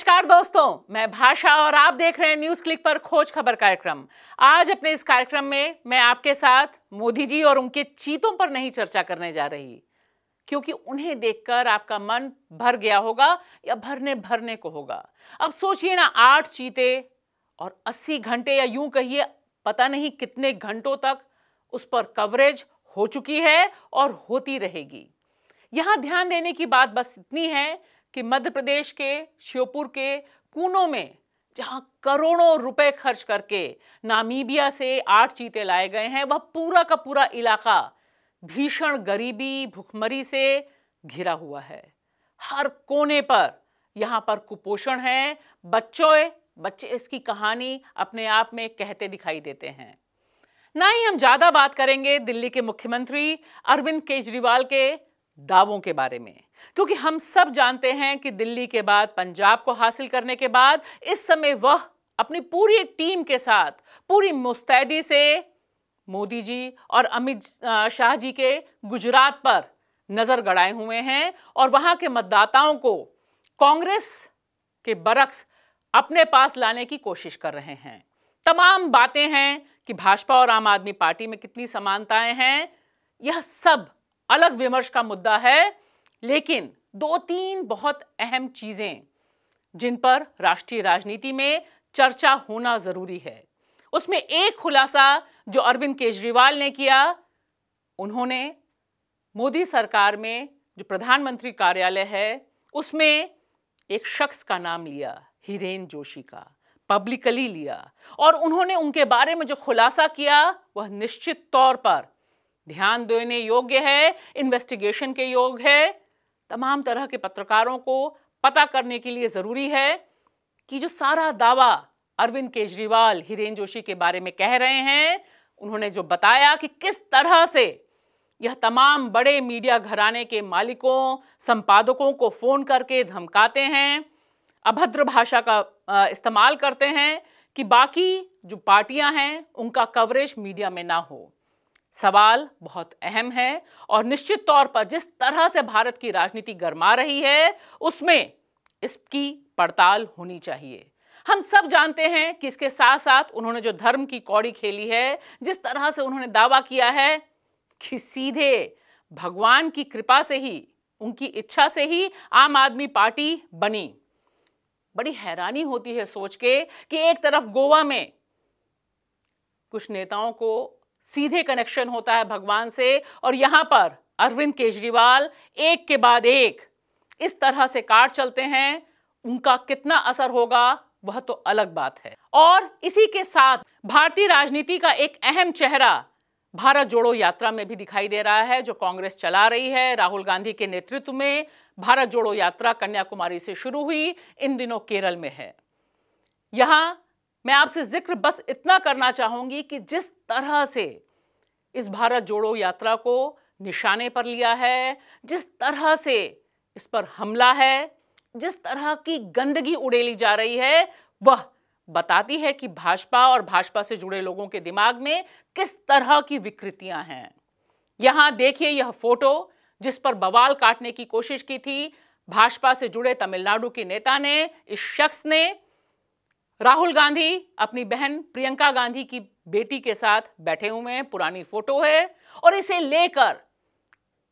नमस्कार दोस्तों, मैं भाषा और आप देख रहे हैं न्यूज़ क्लिक पर खोज खबर कार्यक्रम। आज अपने इस कार्यक्रम में मैं आपके साथ मोदी जी और उनके चीतों पर नहीं चर्चा करने जा रही, क्योंकि उन्हें देखकर आपका मन भर गया होगा या भरने भरने को होगा। अब सोचिए ना, आठ चीते और अस्सी घंटे या यूँ कहिए, पता नहीं कितने घंटों तक उस पर कवरेज हो चुकी है और होती रहेगी। यहाँ ध्यान देने की बात बस इतनी है कि मध्य प्रदेश के, श्योपुर के, कूनों में, जहाँ करोड़ों रुपए खर्च करके नामीबिया से आठ चीते लाए गए हैं, वह पूरा का पूरा इलाका भीषण गरीबी, भुखमरी से घिरा हुआ है। हर कोने पर यहाँ पर कुपोषण है। बच्चों, बच्चे इसकी कहानी अपने आप में कहते दिखाई देते हैं। ना ही हम ज़्यादा बात करेंगे दिल्ली के मुख्यमंत्री अरविंद केजरीवाल के दावों के बारे में। क्योंकि हम सब जानते हैं कि दिल्ली के बाद पंजाब को हासिल करने के बाद इस समय वह अपनी पूरी टीम के साथ, पूरी मुस्तैदी से मोदी जी और अमित शाह जी के गुजरात पर नज़र गड़ाए हुए हैं और वहाँ के मतदाताओं को कांग्रेस के बरक्स अपने पास लाने की कोशिश कर रहे हैं। तमाम बातें हैं कि भाजपा और आम आदमी पार्टी में कितनी समानताएँ हैं, यह सब अलग विमर्श का मुद्दा है, लेकिन दो तीन बहुत अहम चीज़ें जिन पर राष्ट्रीय राजनीति में चर्चा होना ज़रूरी है। उसमें एक खुलासा जो अरविंद केजरीवाल ने किया, उन्होंने मोदी सरकार में जो प्रधानमंत्री कार्यालय है, उसमें एक शख्स का नाम लिया, हिरेन जोशी का, पब्लिकली लिया। और उन्होंने उनके बारे में जो खुलासा किया, वह निश्चित तौर पर ध्यान देने योग्य है इन्वेस्टिगेशन के योग है। तमाम तरह के पत्रकारों को पता करने के लिए ज़रूरी है कि जो सारा दावा अरविंद केजरीवाल, हिरेन जोशी के बारे में कह रहे हैं, उन्होंने जो बताया कि किस तरह से यह तमाम बड़े मीडिया घराने के मालिकों, संपादकों को फ़ोन करके धमकाते हैं, अभद्र भाषा का इस्तेमाल करते हैं कि बाकी जो पार्टियाँ हैं, उनका कवरेज मीडिया में ना हो। सवाल बहुत अहम है और निश्चित तौर पर जिस तरह से भारत की राजनीति गरमा रही है, उसमें इसकी पड़ताल होनी चाहिए। हम सब जानते हैं कि इसके साथ साथ उन्होंने जो धर्म की कौड़ी खेली है, जिस तरह से उन्होंने दावा किया है कि सीधे भगवान की कृपा से ही, उनकी इच्छा से ही आम आदमी पार्टी बनी। बड़ी हैरानी होती है सोच के कि एक तरफ़ गोवा में कुछ नेताओं को सीधे कनेक्शन होता है भगवान से, और यहाँ पर अरविंद केजरीवाल एक के बाद एक। इस तरह से काट चलते हैं, उनका कितना असर होगा, वह तो अलग बात है। और इसी के साथ भारतीय राजनीति का एक अहम चेहरा भारत जोड़ो यात्रा में भी दिखाई दे रहा है, जो कांग्रेस चला रही है। राहुल गांधी के नेतृत्व में भारत जोड़ो यात्रा कन्याकुमारी से शुरू हुई, इन दिनों केरल में है। यहाँ मैं आपसे ज़िक्र बस इतना करना चाहूँगी कि जिस तरह से इस भारत जोड़ो यात्रा को निशाने पर लिया है, जिस तरह से इस पर हमला है, जिस तरह की गंदगी उड़ेली जा रही है, वह बताती है कि भाजपा और भाजपा से जुड़े लोगों के दिमाग में किस तरह की विकृतियाँ हैं। यहाँ देखिए यह फ़ोटो, जिस पर बवाल काटने की कोशिश की थी। भाजपा से जुड़े तमिलनाडु के नेता ने, इस शख्स ने, राहुल गांधी, अपनी बहन प्रियंका गांधी की बेटी के साथ बैठे हुए हैं, पुरानी फ़ोटो है, और इसे लेकर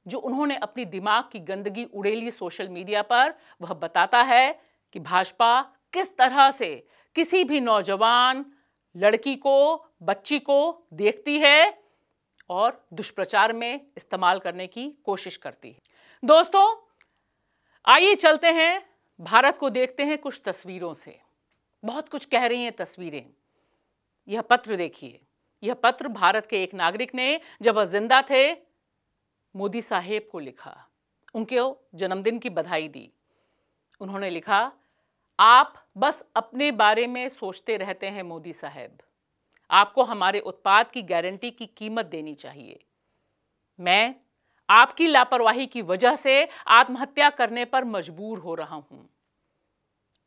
जो उन्होंने अपनी दिमाग की गंदगी उड़ेली सोशल मीडिया पर, वह बताता है कि भाजपा किस तरह से किसी भी नौजवान लड़की को, बच्ची को देखती है और दुष्प्रचार में इस्तेमाल करने की कोशिश करती है। दोस्तों, आइए चलते हैं, भारत को देखते हैं कुछ तस्वीरों से। बहुत कुछ कह रही हैं तस्वीरें। यह पत्र देखिए। यह पत्र भारत के एक नागरिक ने जब वह ज़िंदा थे, मोदी साहेब को लिखा। उनके जन्मदिन की बधाई दी। उन्होंने लिखा, आप बस अपने बारे में सोचते रहते हैं मोदी साहेब। आपको हमारे उत्पाद की गारंटी की कीमत देनी चाहिए। मैं आपकी लापरवाही की वजह से आत्महत्या करने पर मजबूर हो रहा हूँ।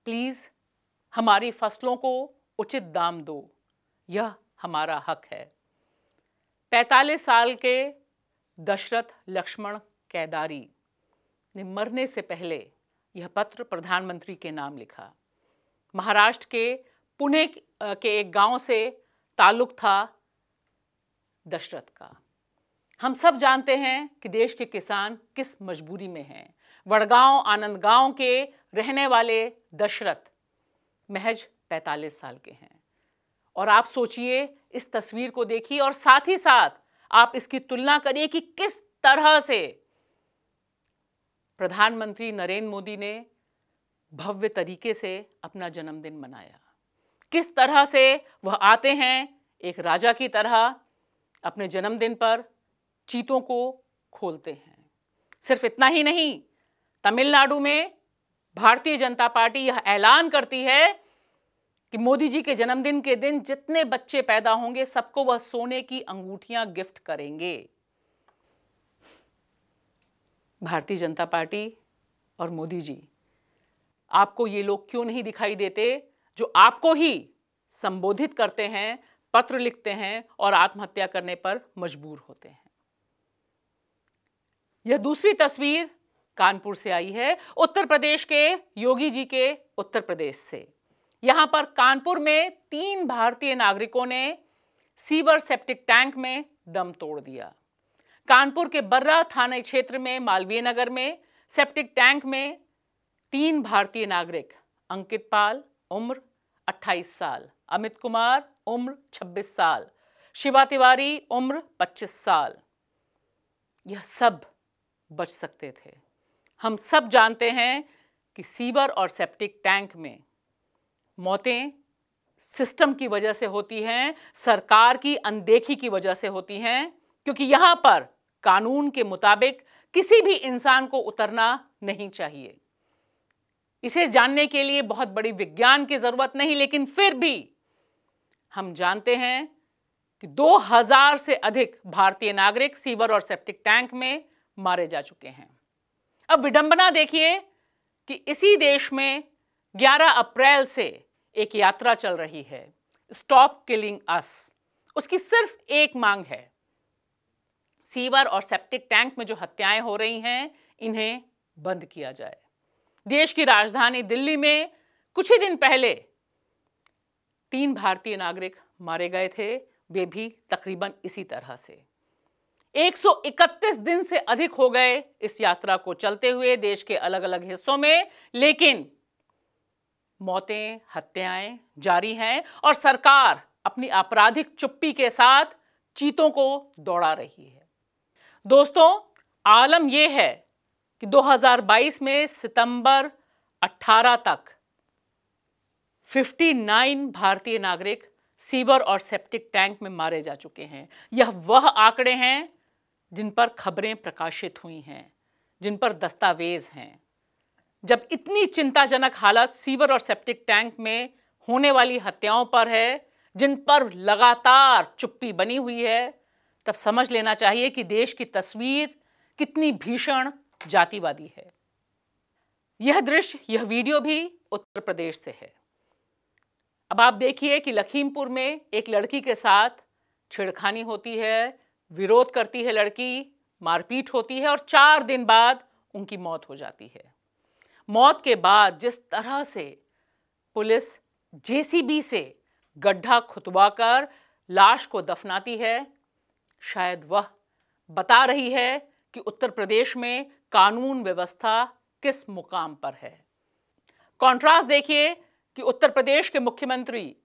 प्लीज़ हमारी फ़सलों को उचित दाम दो। यह हमारा हक है। 45 साल के दशरथ लक्ष्मण कैदारी ने मरने से पहले यह पत्र प्रधानमंत्री के नाम लिखा। महाराष्ट्र के पुणे के एक गाँव से ताल्लुक था दशरथ का। हम सब जानते हैं कि देश के किसान किस मजबूरी में हैं। वड़गांव आनंद गाँव के रहने वाले दशरथ महज 45 साल के हैं। और आप सोचिए, इस तस्वीर को देखिए और साथ ही साथ आप इसकी तुलना करिए कि किस तरह से प्रधानमंत्री नरेंद्र मोदी ने भव्य तरीके से अपना जन्मदिन मनाया। किस तरह से वह आते हैं एक राजा की तरह अपने जन्मदिन पर चीतों को खोलते हैं। सिर्फ़ इतना ही नहीं, तमिलनाडु में भारतीय जनता पार्टी यह ऐलान करती है कि मोदी जी के जन्मदिन के दिन जितने बच्चे पैदा होंगे, सबको वह सोने की अंगूठियाँ गिफ्ट करेंगे। भारतीय जनता पार्टी और मोदी जी, आपको ये लोग क्यों नहीं दिखाई देते, जो आपको ही संबोधित करते हैं, पत्र लिखते हैं और आत्महत्या करने पर मजबूर होते हैं। यह दूसरी तस्वीर कानपुर से आई है, उत्तर प्रदेश के योगी जी के उत्तर प्रदेश से। यहाँ पर कानपुर में तीन भारतीय नागरिकों ने सीवर सेप्टिक टैंक में दम तोड़ दिया। कानपुर के बर्रा थाने क्षेत्र में, मालवीय नगर में, सेप्टिक टैंक में तीन भारतीय नागरिक, अंकित पाल, उम्र 28 साल, अमित कुमार, उम्र 26 साल, शिवा तिवारी, उम्र 25 साल। यह सब बच सकते थे। हम सब जानते हैं कि सीवर और सेप्टिक टैंक में मौतें सिस्टम की वजह से होती हैं, सरकार की अनदेखी की वजह से होती हैं, क्योंकि यहाँ पर कानून के मुताबिक किसी भी इंसान को उतरना नहीं चाहिए। इसे जानने के लिए बहुत बड़ी विज्ञान की ज़रूरत नहीं, लेकिन फिर भी हम जानते हैं कि 2000 से अधिक भारतीय नागरिक सीवर और सेप्टिक टैंक में मारे जा चुके हैं। अब विडंबना देखिए कि इसी देश में 11 अप्रैल से एक यात्रा चल रही है। स्टॉप किलिंग अस उसकी सिर्फ़ एक मांग है। सीवर और सेप्टिक टैंक में जो हत्याएँ हो रही हैं, इन्हें बंद किया जाए। देश की राजधानी दिल्ली में कुछ ही दिन पहले तीन भारतीय नागरिक मारे गए थे, वे भी तकरीबन इसी तरह से। 131 दिन से अधिक हो गए इस यात्रा को चलते हुए देश के अलग अलग हिस्सों में, लेकिन मौतें, हत्याएँ जारी हैं और सरकार अपनी आपराधिक चुप्पी के साथ चीतों को दौड़ा रही है। दोस्तों, आलम यह है कि 2022 में सितंबर 18 तक 59 भारतीय नागरिक सीवर और सेप्टिक टैंक में मारे जा चुके हैं। यह वह आंकड़े हैं जिन पर खबरें प्रकाशित हुई हैं, जिन पर दस्तावेज़ हैं। जब इतनी चिंताजनक हालत सीवर और सेप्टिक टैंक में होने वाली हत्याओं पर है, जिन पर लगातार चुप्पी बनी हुई है, तब समझ लेना चाहिए कि देश की तस्वीर कितनी भीषण जातिवादी है। यह दृश्य, यह वीडियो भी उत्तर प्रदेश से है। अब आप देखिए कि लखीमपुर में एक लड़की के साथ छिड़खानी होती है, विरोध करती है लड़की, मारपीट होती है और चार दिन बाद उनकी मौत हो जाती है। मौत के बाद जिस तरह से पुलिस जेसीबी से गड्ढा खुतवाकर लाश को दफनाती है, शायद वह बता रही है कि उत्तर प्रदेश में कानून व्यवस्था किस मुकाम पर है। कॉन्ट्रास्ट देखिए कि उत्तर प्रदेश के मुख्यमंत्री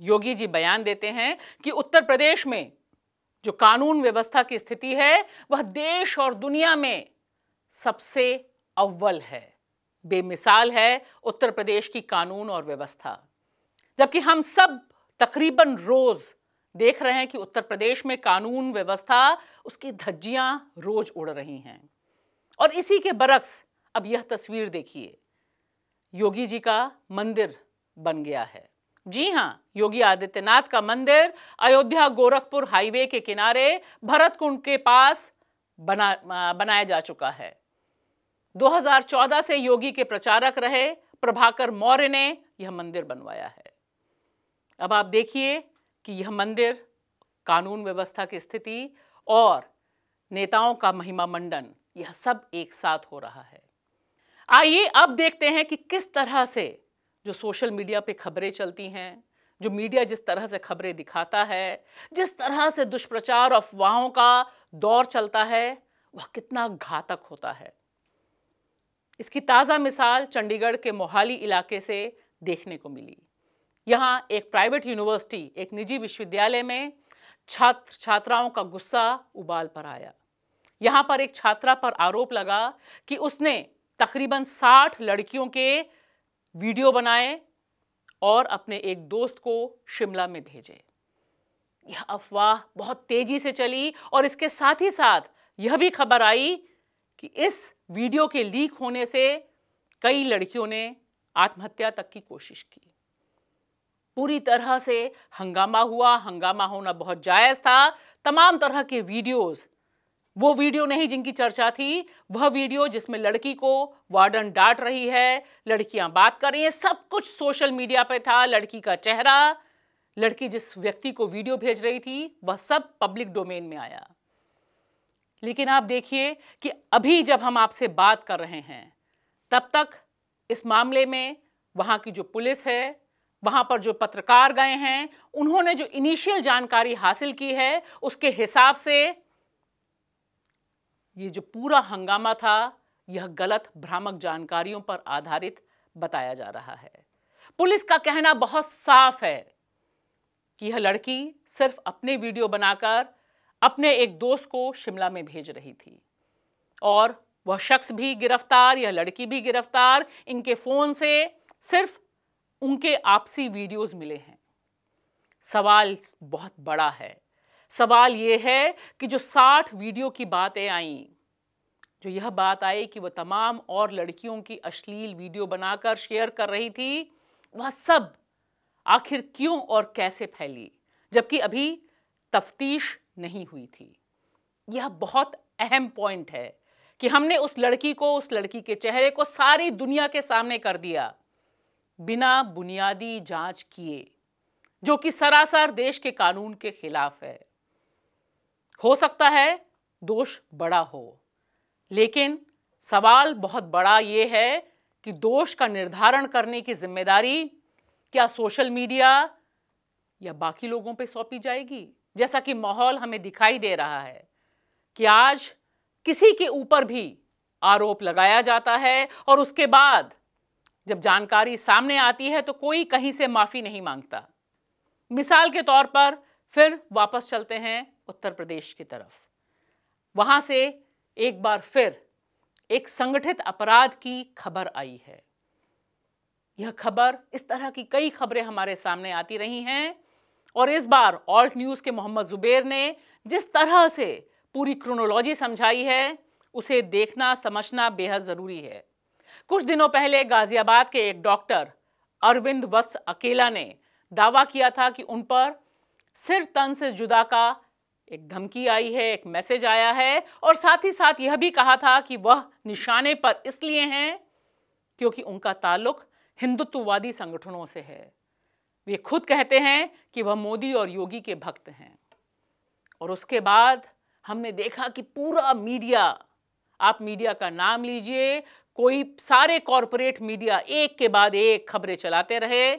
योगी जी बयान देते हैं कि उत्तर प्रदेश में जो कानून व्यवस्था की स्थिति है, वह देश और दुनिया में सबसे अव्वल है। बेमिसाल है उत्तर प्रदेश की कानून और व्यवस्था। जबकि हम सब तकरीबन रोज देख रहे हैं कि उत्तर प्रदेश में कानून व्यवस्था, उसकी धज्जियाँ रोज उड़ रही हैं। और इसी के बरक्स अब यह तस्वीर देखिए। योगी जी का मंदिर बन गया है। जी हाँ, योगी आदित्यनाथ का मंदिर अयोध्या गोरखपुर हाईवे के किनारे भरतकुंड के पास बना बनाया जा चुका है। 2014 से योगी के प्रचारक रहे, प्रभाकर मौर्य ने यह मंदिर बनवाया है। अब आप देखिए कि यह मंदिर कानून व्यवस्था की स्थिति और नेताओं का महिमा मंडन, यह सब एक साथ हो रहा है। आइए अब देखते हैं कि किस तरह से जो सोशल मीडिया पे खबरें चलती हैं, जो मीडिया जिस तरह से खबरें दिखाता है, जिस तरह से दुष्प्रचार अफवाहों का दौर चलता है, वह कितना घातक होता है। इसकी ताज़ा मिसाल चंडीगढ़ के मोहाली इलाके से देखने को मिली। यहाँ एक प्राइवेट यूनिवर्सिटी, एक निजी विश्वविद्यालय में छात्र, छात्राओं का गुस्सा उबाल पर आया। यहाँ पर एक छात्रा पर आरोप लगा कि उसने तकरीबन साठ लड़कियों के वीडियो बनाए और अपने एक दोस्त को शिमला में भेजे। यह अफवाह बहुत तेज़ी से चली और इसके साथ ही साथ यह भी खबर आई कि इस वीडियो के लीक होने से कई लड़कियों ने आत्महत्या तक की कोशिश की। पूरी तरह से हंगामा हुआ, हंगामा होना बहुत जायज़ था। तमाम तरह के वीडियोस, वो वीडियो नहीं जिनकी चर्चा थी, वह वीडियो जिसमें लड़की को वार्डन डांट रही है, लड़कियाँ बात कर रही हैं, सब कुछ सोशल मीडिया पे था, लड़की का चेहरा, लड़की जिस व्यक्ति को वीडियो भेज रही थी, वह सब पब्लिक डोमेन में आया। लेकिन आप देखिए कि अभी जब हम आपसे बात कर रहे हैं, तब तक इस मामले में वहाँ की जो पुलिस है, वहाँ पर जो पत्रकार गए हैं, उन्होंने जो इनिशियल जानकारी हासिल की है, उसके हिसाब से ये जो पूरा हंगामा था, यह गलत भ्रामक जानकारियों पर आधारित बताया जा रहा है। पुलिस का कहना बहुत साफ़ है कि यह लड़की सिर्फ़ अपने वीडियो बनाकर अपने एक दोस्त को शिमला में भेज रही थी। और वह शख्स भी गिरफ़्तार या लड़की भी गिरफ़्तार, इनके फ़ोन से सिर्फ़ उनके आपसी वीडियोस मिले हैं। सवाल बहुत बड़ा है। सवाल यह है कि जो साठ वीडियो की बातें आई, जो यह बात आई कि वह तमाम और लड़कियों की अश्लील वीडियो बनाकर शेयर कर रही थी, वह सब आखिर क्यों और कैसे फैली? जबकि अभी तफ्तीश नहीं हुई थी। यह बहुत अहम पॉइंट है कि हमने उस लड़की को, उस लड़की के चेहरे को सारी दुनिया के सामने कर दिया। बिना बुनियादी जाँच किए, जो कि सरासर देश के कानून के खिलाफ है। हो सकता है दोष बड़ा हो, लेकिन सवाल बहुत बड़ा ये है कि दोष का निर्धारण करने की ज़िम्मेदारी क्या सोशल मीडिया या बाकी लोगों पे सौंपी जाएगी? जैसा कि माहौल हमें दिखाई दे रहा है कि आज किसी के ऊपर भी आरोप लगाया जाता है और उसके बाद जब जानकारी सामने आती है तो कोई कहीं से माफ़ी नहीं माँगता। मिसाल के तौर पर फिर वापस चलते हैं उत्तर प्रदेश की तरफ़। वहाँ से एक बार फिर एक संगठित अपराध की खबर आई है। यह खबर इस तरह की कई खबरें हमारे सामने आती रही हैं और इस बार ऑल्ट न्यूज़ के मोहम्मद जुबेर ने जिस तरह से पूरी क्रोनोलॉजी समझाई है, उसे देखना, समझना बेहद ज़रूरी है। कुछ दिनों पहले गाजियाबाद के एक डॉक्टर अरविंद वत्स अकेला ने दावा किया था कि उन पर सिर तन से जुदा का एक धमकी आई है, एक मैसेज आया है और साथ ही साथ यह भी कहा था कि वह निशाने पर इसलिए हैं क्योंकि उनका ताल्लुक हिंदुत्ववादी संगठनों से है। वे खुद कहते हैं कि वह मोदी और योगी के भक्त हैं। और उसके बाद हमने देखा कि पूरा मीडिया, आप मीडिया का नाम लीजिए, कोई सारे कॉरपोरेट मीडिया एक के बाद एक खबरें चलाते रहे।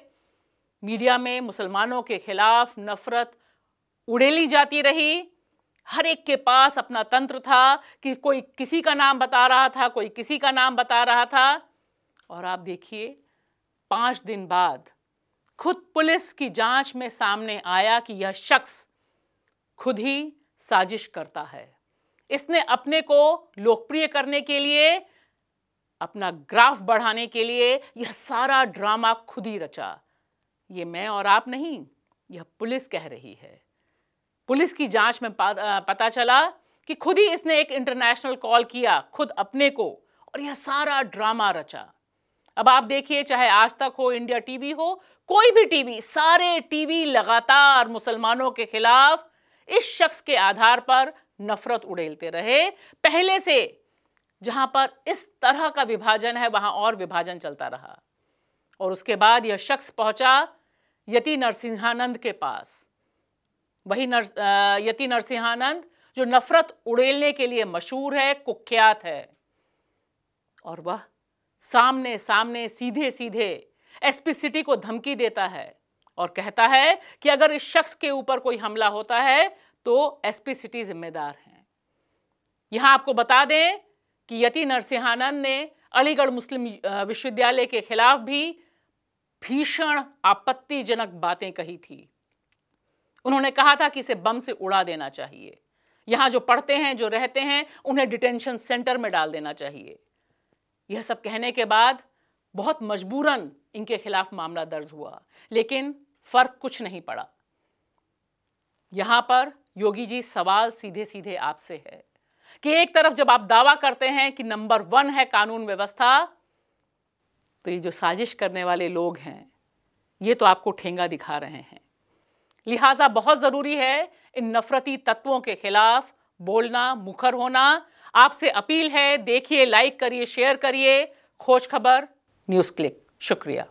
मीडिया में मुसलमानों के खिलाफ नफरत उड़ेली जाती रही। हर एक के पास अपना तंत्र था कि कोई किसी का नाम बता रहा था, कोई किसी का नाम बता रहा था। और आप देखिए, पाँच दिन बाद खुद पुलिस की जाँच में सामने आया कि यह शख्स खुद ही साजिश करता है। इसने अपने को लोकप्रिय करने के लिए, अपना ग्राफ बढ़ाने के लिए यह सारा ड्रामा खुद ही रचा। ये मैं और आप नहीं, यह पुलिस कह रही है। पुलिस की जाँच में पता चला कि खुद ही इसने एक इंटरनेशनल कॉल किया, खुद अपने को, और यह सारा ड्रामा रचा। अब आप देखिए, चाहे आज तक हो, इंडिया टीवी हो, कोई भी टीवी, सारे टीवी लगातार मुसलमानों के खिलाफ इस शख्स के आधार पर नफरत उड़ेलते रहे। पहले से जहाँ पर इस तरह का विभाजन है, वहाँ और विभाजन चलता रहा। और उसके बाद यह शख्स पहुँचा यति नरसिंहानंद के पास। वही नर यति नरसिंहानंद जो नफरत उड़ेलने के लिए मशहूर है, कुख्यात है। और वह सामने सामने सीधे सीधे एसपी सिटी को धमकी देता है और कहता है कि अगर इस शख्स के ऊपर कोई हमला होता है तो एसपी सिटी जिम्मेदार है। यहाँ आपको बता दें कि यति नरसिंहानंद ने अलीगढ़ मुस्लिम विश्वविद्यालय के खिलाफ भी भीषण, आपत्तिजनक बातें कही थी। उन्होंने कहा था कि इसे बम से उड़ा देना चाहिए। यहाँ जो पढ़ते हैं, जो रहते हैं, उन्हें डिटेंशन सेंटर में डाल देना चाहिए। यह सब कहने के बाद बहुत मजबूरन इनके खिलाफ मामला दर्ज हुआ। लेकिन फ़र्क कुछ नहीं पड़ा। यहाँ पर योगी जी सवाल सीधे सीधे आपसे है कि एक तरफ़ जब आप दावा करते हैं कि नंबर वन है कानून व्यवस्था तो ये जो साजिश करने वाले लोग हैं, ये तो आपको ठेंगा दिखा रहे हैं। लिहाजा बहुत ज़रूरी है इन नफरती तत्वों के खिलाफ बोलना, मुखर होना आपसे अपील है देखिए लाइक करिए शेयर करिए। खोज खबर न्यूज़ क्लिक शुक्रिया।